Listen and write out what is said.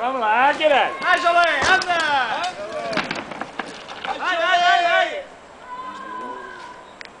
Vamos lá, Guilherme. Vai, Jolene!